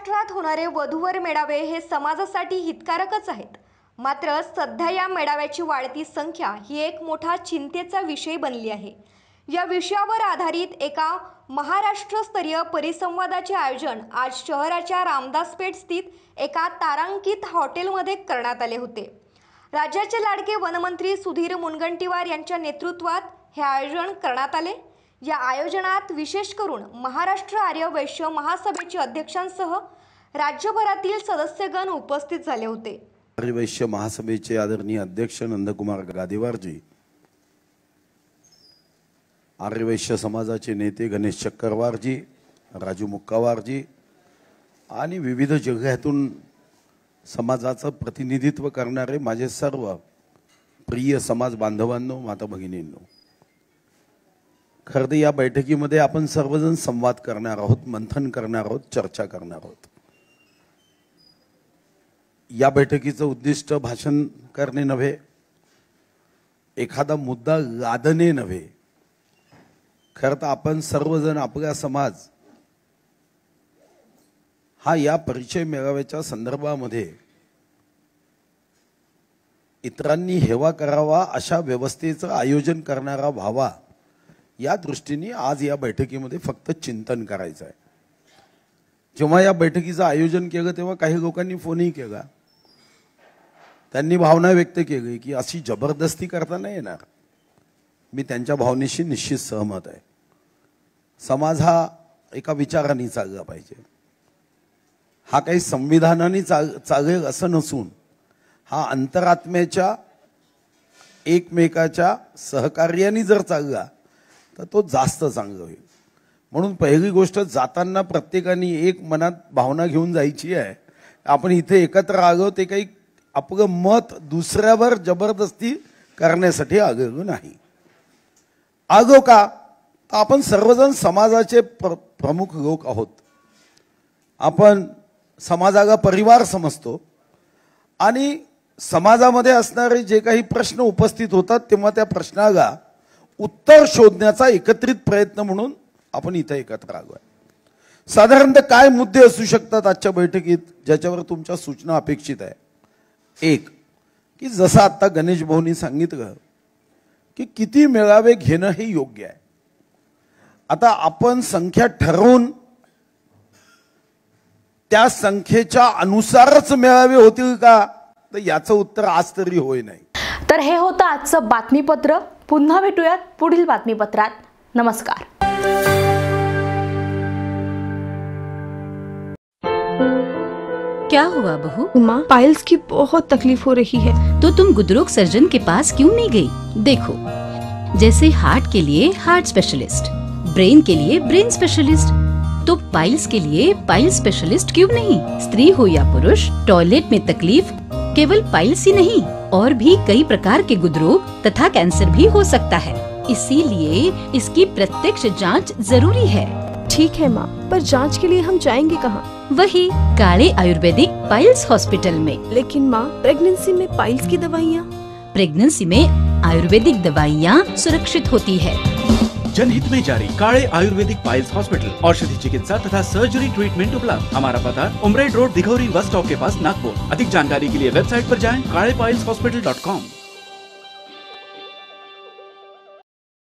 महाराष्ट्रात होणारे वधूवर मेळावे हे समाजासाठी हितकारकच आहेत. मात्र सध्या या मेळाव्याची वाढती संख्या ही एक मोठा चिंतेचा विषय बनली आहे. या विषयावर आधारित एका महाराष्ट्रस्तरीय परिसंवादाचे आयोजन आज शहराच्या रामदासपेठ स्थित एका तारांकित हॉटेलमध्ये करण्यात आले होते. राज्याचे लाडके वनमंत्री सुधीर मुनगंटीवार यांच्या नेतृत्वात हे आयोजन करण्यात आले. या आयोजनात विशेष करून महाराष्ट्र आर्य वैश्य महासभेचे अध्यक्षांसह राज्यभरातील सदस्यगण उपस्थित झाले होते. आर्यवैश्य महासभेचे आदरणीय अध्यक्ष नंदकुमार गादेवारजी आर्यवैश्य समाजाचे नेते गणेश चक्करवारजी राजू मुक्कावारजी आणि विविध जगातून समाजाचं प्रतिनिधित्व करणारे माझे सर्व प्रिय समाज बांधवांनो माता भगिनींनो खरं तर या बैठकीमध्ये आपण सर्वजण संवाद करणार आहोत मंथन करणार आहोत चर्चा करणार आहोत. या बैठकीचं उद्दिष्ट भाषण करणे नव्हे एखादा मुद्दा लादणे नव्हे. खरं तर आपण सर्वजण आपला समाज हा या परिचय मेळाव्याच्या संदर्भामध्ये इतरांनी हेवा करावा अशा व्यवस्थेचं आयोजन करणारा व्हावा. या दृष्टीने आज या बैठकीमध्ये फक्त चिंतन करायचं आहे. जेव्हा या बैठकीचं आयोजन केलं तेव्हा काही लोकांनी फोनही केला. त्यांनी भावना व्यक्त केली की अशी जबरदस्ती करता नाही येणार. मी त्यांच्या भावनेशी निश्चित सहमत आहे. समाज हा एका विचाराने चालला पाहिजे. हा काही संविधानाने चाल चालेल असं नसून हा अंतरात्म्याच्या एकमेकाच्या सहकार्याने जर चालला तर तो जास्त चांगला होईल. म्हणून पहिली गोष्ट जाताना प्रत्येकाने एक मनात भावना घेऊन जायची आहे. आपण इथे एकत्र आलो ते काही आपलं मत दुसऱ्यावर जबरदस्ती करण्यासाठी आलेलो नाही. आगो का? तर आपण सर्वजण समाजाचे प्र प्रमुख लोक आहोत. आपण समाजाला परिवार समजतो. आणि समाजामध्ये असणारे जे काही प्रश्न उपस्थित होतात तेव्हा त्या प्रश्नाला उत्तर शोधण्याचा एकत्रित प्रयत्न म्हणून आपण इथं एकत्र आलो आहे साधारणतः काय मुद्दे असू शकतात आजच्या बैठकीत ज्याच्यावर तुमच्या सूचना अपेक्षित आहे? एक की जसं आता गणेश भाऊनी सांगितलं की किती मेळावे घेणं हे योग्य आहे. आता आपण संख्या ठरवून त्या संख्येच्या अनुसारच मेळावे होतील का? तर याचं उत्तर आज तरी होय नाही. तर हे होतं आजचं बातमीपत्र. पुन्हा भेटूयात पुढील बातमीपत्रात. नमस्कार. क्या हुआ बहू? माँ पाइल्स की बहुत तकलीफ़ हो रही है। तो तुम गुदरोग सर्जन के पास क्यों नहीं गई? देखो जैसे हार्ट के लिए हार्ट स्पेशलिस्ट ब्रेन के लिए ब्रेन स्पेशलिस्ट तो पाइल्स के लिए पाइल स्पेशलिस्ट क्यों नहीं? स्त्री हो या पुरुष टॉयलेट में तकलीफ़ केवल पाइल्स ही नहीं। और भी कई प्रकार के गुदरोग तथा कैंसर भी हो सकता है। इसीलिए इसकी प्रत्यक्ष जाँच ज़रूरी है। ठीक है माँ पर जाँच के लिए हम जाएँगे कहाँ? वही काले आयुर्वेदिक पाइल्स हॉस्पिटल में। लेकिन माँ प्रेगनेंसी में पाइल्स की दवाइयाँ? प्रेगनेंसी में आयुर्वेदिक दवाइयाँ सुरक्षित होती है। जनहित में जारी काले आयुर्वेदिक पाइल्स हॉस्पिटल, औषधि चिकित्सा तथा सर्जरी ट्रीटमेंट उपलब्ध। हमारा पता, Umred road, Dighori bus stop के पास नागपुर। अधिक जानकारी के लिए वेबसाइट आरोप जाए काले पाइल्स हॉस्पिटल डॉट कॉम